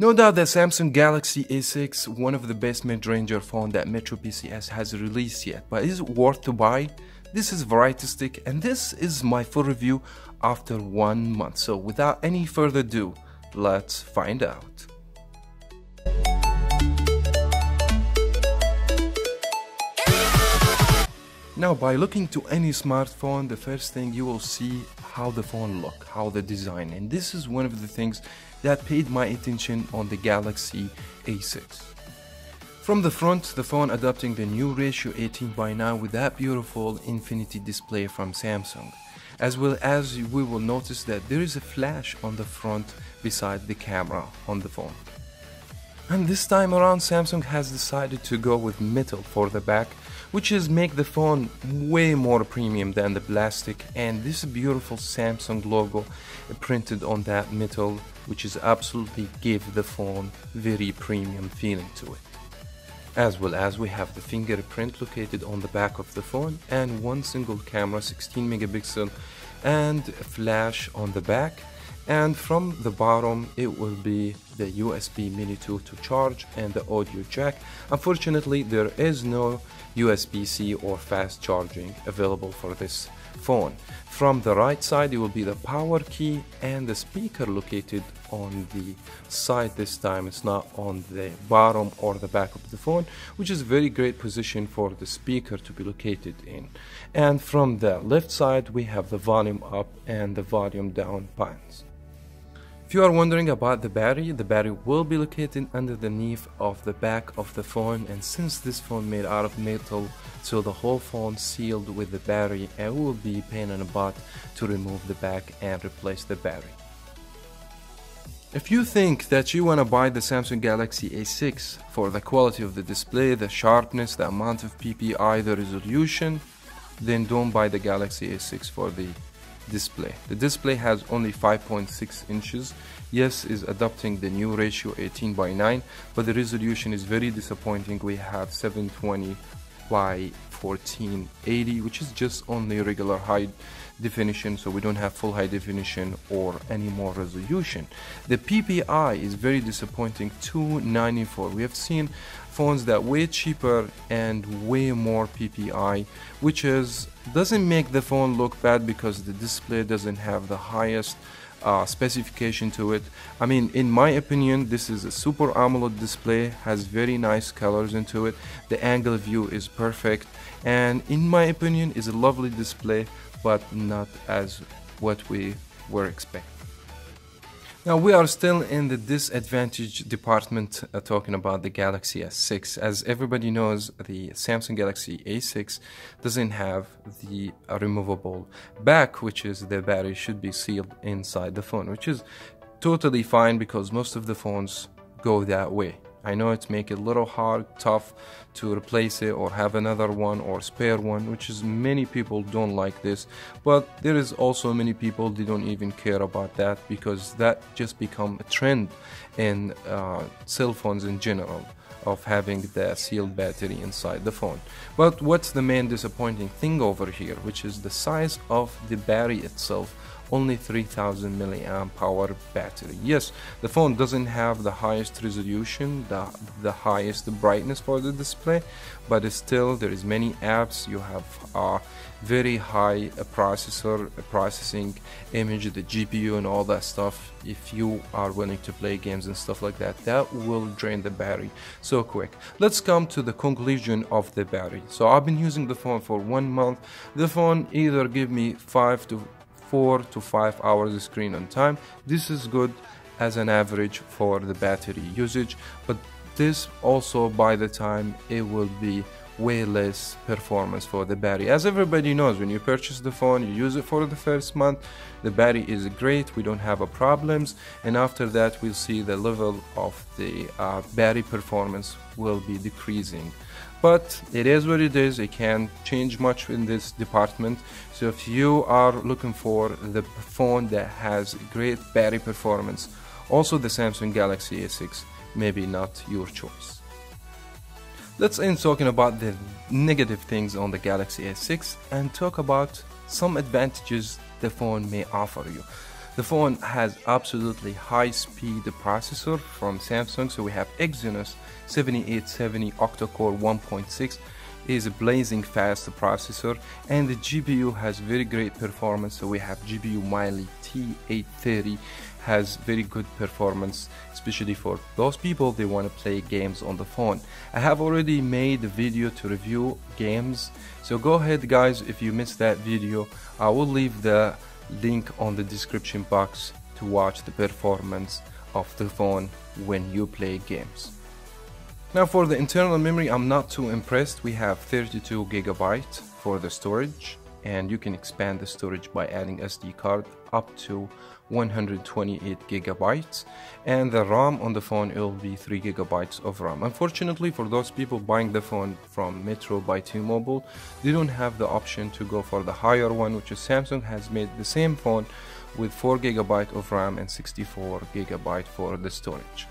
No doubt that Samsung Galaxy A6, one of the best mid-ranger phone that Metro PCS has released yet, but is it worth to buy? This is Varieties Teck and this is my full review after one month. So without any further ado, let's find out. Now by looking to any smartphone, the first thing you will see how the phone look, how the design and this is one of the things that paid my attention on the Galaxy A6. From the front, the phone adopting the new ratio 18 by 9 with that beautiful infinity display from Samsung. As well as we will notice that there is a flash on the front beside the camera on the phone. And this time around Samsung has decided to go with metal for the back which is make the phone way more premium than the plastic. And this beautiful Samsung logo uh, printed on that metal which is absolutely give the phone very premium feeling to it. As well as we have the fingerprint located on the back of the phone and one single camera 16 megapixel and flash on the back. And from the bottom it will be the USB mini 2 to charge and the audio jack. Unfortunately there is no USB-C or fast charging available for this phone. From the right side it will be the power key and the speaker located on the side this time. It's not on the bottom or the back of the phone which is a very great position for the speaker to be located in. And from the left side we have the volume up and the volume down buttons if you are wondering about the battery, the battery will be located underneath of the back of the phone and since this phone made out of metal, so the whole phone sealed with the battery and will be pain in the butt to remove the back and replace the battery. If you think that you want to buy the Samsung Galaxy A6 for the quality of the display, the sharpness, the amount of PPI, the resolution, then don't buy the Galaxy A6 for the display. The display has only 5.6 inches. Yes, is adopting the new ratio 18 by 9, but the resolution is very disappointing. We have 720 by 1480, which is just only regular high definition, so we don't have full high definition or any more resolution. The PPI is very disappointing, 294. We have seen phones that way cheaper and way more PPI, which is doesn't make the phone look bad because the display doesn't have the highest uh, specification to it. I mean, in my opinion, this is a super AMOLED display, has very nice colors into it. The angle view is perfect, and in my opinion, is a lovely display, but not as what we were expecting. Now we are still in the disadvantage department uh, talking about the Galaxy S6. As everybody knows, the Samsung Galaxy A6 doesn't have the removable back, which is the battery should be sealed inside the phone, which is totally fine because most of the phones go that way. I know it make it a little hard, tough to replace it or have another one or spare one, which is many people don't like this. But there is also many people they don't even care about that because that just become a trend in uh, cell phones in general of having the sealed battery inside the phone. But what's the main disappointing thing over here, which is the size of the battery itself only 3000 milliamp hour battery yes the phone doesn't have the highest resolution the, the highest brightness for the display but still there is many apps you have a very high processor processing image the GPU and all that stuff. If you are willing to play games and stuff like that that will drain the battery. So quick let's come to the conclusion of the battery. So I've been using the phone for one month. The phone either give me 5 to 4 to 5 hours screen on time. This is good as an average for the battery usage but this also by the time it will be way less performance for the battery. As everybody knows when you purchase the phone you use it for the first month the battery is great we don't have a problems and after that we'll see the level of the uh, battery performance will be decreasing. But it is what it is it can't change much in this department. So if you are looking for the phone that has great battery performance also the Samsung Galaxy A6 maybe not your choice let's end talking about the negative things on the Galaxy S6 and talk about some advantages the phone may offer you The phone has absolutely high speed processor from Samsung. So we have Exynos 7870 octa-core 1.6 is a blazing fast processor and the GPU has very great performance so we have GPU Mali T830 has very good performance especially for those people they want to play games on the phone. I have already made a video to review games so go ahead guys if you missed that video I will leave the link on the description box to watch the performance of the phone when you play games. Now for the internal memory I'm not too impressed. We have 32 gigabyte for the storage and you can expand the storage by adding SD card up to 128 gigabytes and the RAM on the phone will be 3 gigabytes of RAM. Unfortunately for those people buying the phone from Metro by T-Mobile they don't have the option to go for the higher one which is Samsung has made the same phone with 4 gigabyte of RAM and 64 gigabyte for the storage.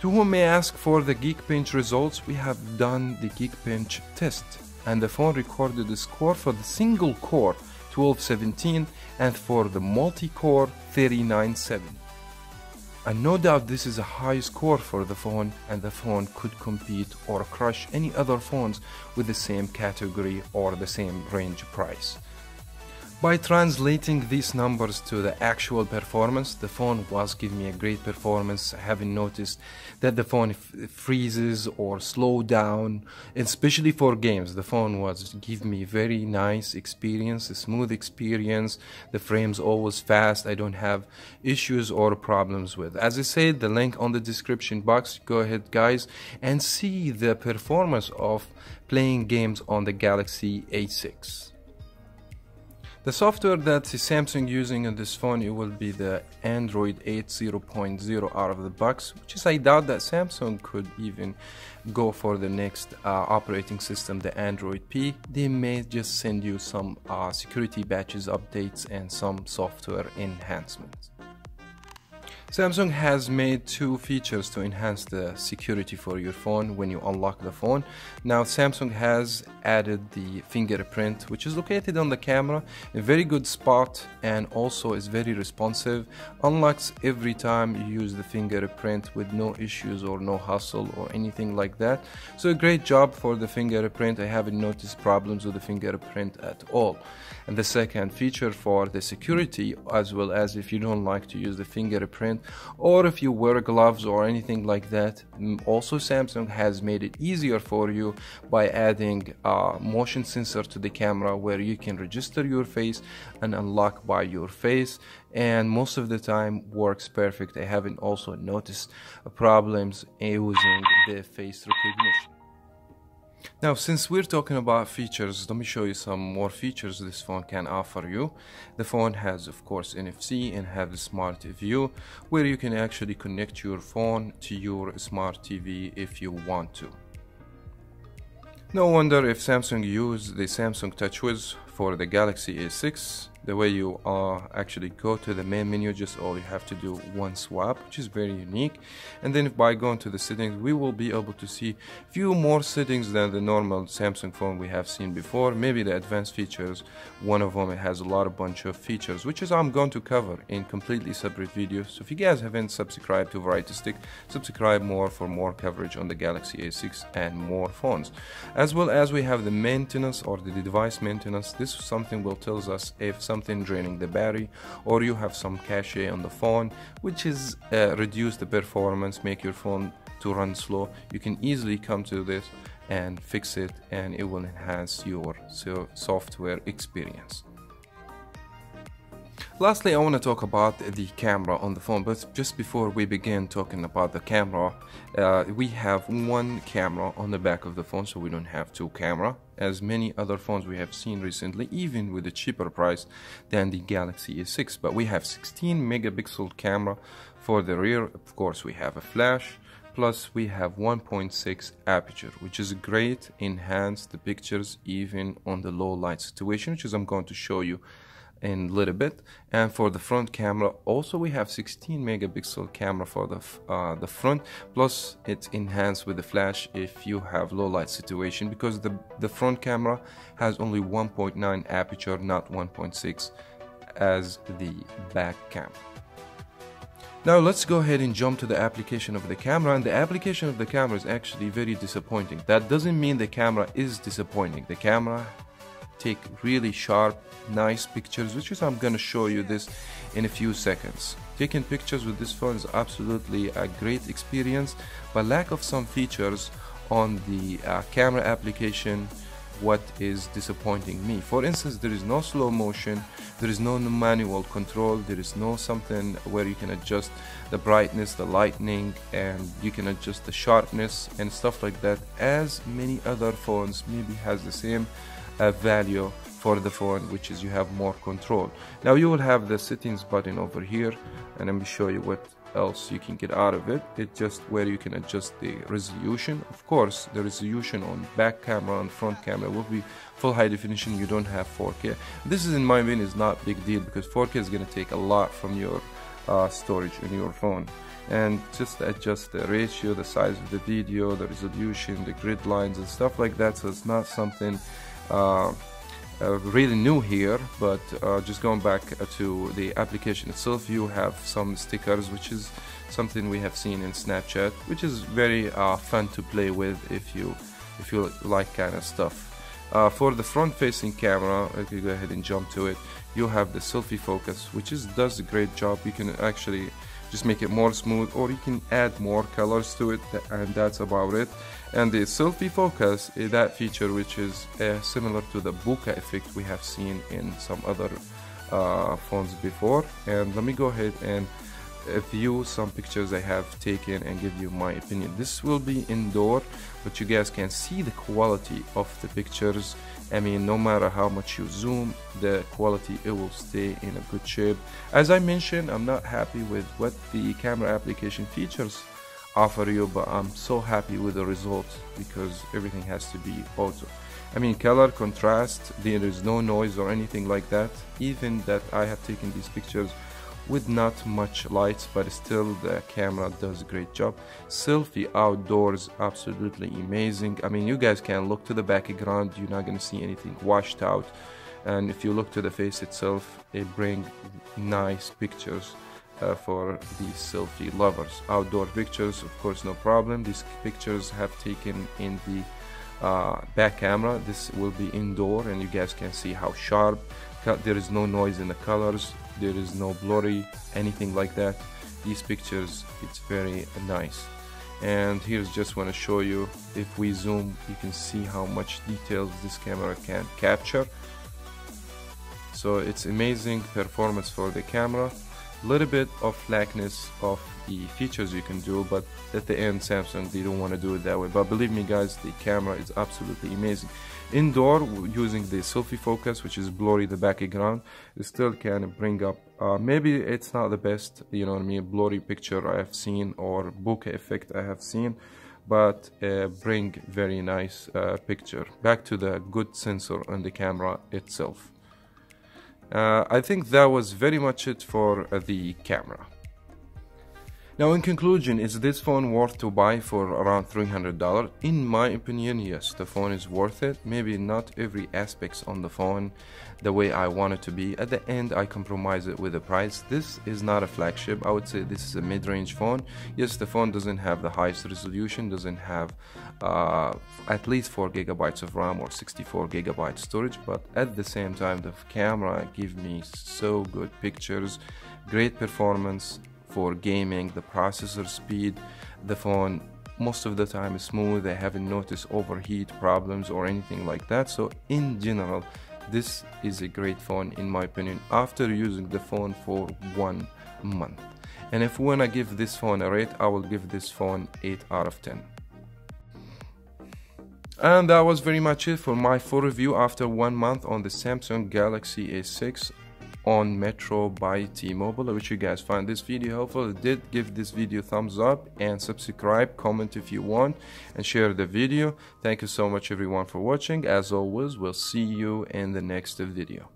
To whom may ask for the Geekbench results, we have done the Geekbench test and the phone recorded the score for the single core 1217 and for the multi-core 397. And no doubt this is a high score for the phone and the phone could compete or crush any other phones with the same category or the same range price. By translating these numbers to the actual performance, the phone was giving me a great performance. Having noticed that the phone freezes or slow down, especially for games, the phone was give me very nice experience, a smooth experience. The frames always fast. I don't have issues or problems with. As I said, the link on the description box. Go ahead, guys, and see the performance of playing games on the Galaxy A6. The software that Samsung using on this phone it will be the Android 8 0.0 out of the box which is I doubt that Samsung could even go for the next uh, operating system the Android P they may just send you some uh, security patches updates and some software enhancements Samsung has made two features to enhance the security for your phone when you unlock the phone. Now Samsung has added the fingerprint which is located on the camera, a very good spot and also is very responsive. Unlocks every time you use the fingerprint with no issues or no hassle or anything like that. So a great job for the fingerprint. I haven't noticed problems with the fingerprint at all. And the second feature for the security as well as if you don't like to use the fingerprint or if you wear gloves or anything like that mm, also Samsung has made it easier for you by adding uh, motion sensor to the camera where you can register your face and unlock by your face and most of the time works perfect I haven't also noticed problems using the face recognition now, since we're talking about features, let me show you some more features this phone can offer you. The phone has, of course, NFC and have smart view, where you can actually connect your phone to your smart TV if you want to. No wonder if Samsung used the Samsung TouchWiz for the Galaxy A6 the way you uh, actually go to the main menu just all you have to do one swap which is very unique. And then by going to the settings we will be able to see few more settings than the normal Samsung phone we have seen before. Maybe the advanced features one of them has a lot of bunch of features which is I'm going to cover in completely separate videos. So if you guys haven't subscribed to Varieties Teck subscribe more for more coverage on the Galaxy A6 and more phones. As well as we have the maintenance or the device maintenance. This is something will tells us if some something draining the battery or you have some cache on the phone which is uh, reduce the performance make your phone to run slow. You can easily come to this and fix it and it will enhance your software experience. Lastly, I want to talk about the camera on the phone, but just before we begin talking about the camera, uh, we have one camera on the back of the phone, so we don't have two camera, as many other phones we have seen recently, even with a cheaper price than the Galaxy A6. But we have 16 megapixel camera for the rear. Of course, we have a flash, plus we have 1.6 aperture which is great enhance the pictures even on the low light situation which is I'm going to show you in a little bit and for the front camera also we have 16 megapixel camera for the uh, the front plus it's enhanced with the flash if you have low light situation because the the front camera has only 1.9 aperture not 1.6 as the back camera. Now let's go ahead and jump to the application of the camera and the application of the camera is actually very disappointing. That doesn't mean the camera is disappointing. The camera take really sharp nice pictures which is I'm gonna show you this in a few seconds. Taking pictures with this phone is absolutely a great experience but lack of some features on the uh, camera application what is disappointing me. For instance, there is no slow motion, there is no manual control, there is no something where you can adjust the brightness, the lightning, and you can adjust the sharpness and stuff like that as many other phones maybe has the same uh, value for the phone which is you have more control now you will have the settings button over here and let me show you what else you can get out of it. It's just where you can adjust the resolution. Of course the resolution on back camera and front camera will be full high definition. You don't have 4k this is in my opinion is not big deal because 4k is going to take a lot from your uh, storage in your phone. And just adjust the ratio the size of the video the resolution the grid lines and stuff like that. So it's not something uh, uh, really new here but uh, just going back to the application itself you have some stickers which is something we have seen in Snapchat which is very uh, fun to play with if you if you like kind of stuff. Uh, for the front facing camera okay go ahead and jump to it. You have the selfie focus which is does a great job. You can actually just make it more smooth or you can add more colors to it and that's about it. And the selfie focus is that feature which is uh, similar to the bokeh effect we have seen in some other uh, phones before. And let me go ahead and view some pictures I have taken and give you my opinion. This will be indoor but you guys can see the quality of the pictures. I mean no matter how much you zoom the quality it will stay in a good shape. As I mentioned I'm not happy with what the camera application features offer you but I'm so happy with the results because everything has to be auto I mean color contrast there is no noise or anything like that. Even that I have taken these pictures with not much lights but still the camera does a great job. Selfie outdoors absolutely amazing. I mean you guys can look to the background you're not going to see anything washed out. And if you look to the face itself it brings nice pictures uh, for these selfie lovers. Outdoor pictures of course no problem. These pictures have taken in the uh, back camera. This will be indoor and you guys can see how sharp there is no noise in the colors there is no blurry anything like that. These pictures it's very nice. And here's just want to show you if we zoom you can see how much details this camera can capture. So it's amazing performance for the camera little bit of lackness of the features you can do but at the end Samsung they don't want to do it that way. But believe me guys the camera is absolutely amazing. Indoor using the selfie focus which is blurry the background it still can bring up uh, maybe it's not the best you know what I mean blurry picture I have seen or bokeh effect I have seen but uh, bring very nice uh, picture. Back to the good sensor on the camera itself I think that was very much it for uh, the camera. Now in conclusion, is this phone worth to buy for around $300? In my opinion, yes, the phone is worth it. Maybe not every aspects on the phone the way I want it to be. At the end, I compromise it with the price. This is not a flagship. I would say this is a mid-range phone. Yes, the phone doesn't have the highest resolution, doesn't have uh, at least 4 gigabytes of RAM or 64 gigabyte storage, but at the same time, the camera give me so good pictures, great performance, for gaming the processor speed the phone most of the time is smooth I haven't noticed overheat problems or anything like that. So in general this is a great phone in my opinion after using the phone for one month. And if when I give this phone a rate I will give this phone 8 out of 10 and that was very much it for my full review after one month on the Samsung Galaxy A6 on Metro by T-Mobile. I wish you guys find this video helpful. Did give this video thumbs up and subscribe, comment if you want, and share the video. Thank you so much everyone for watching. As always, we'll see you in the next video.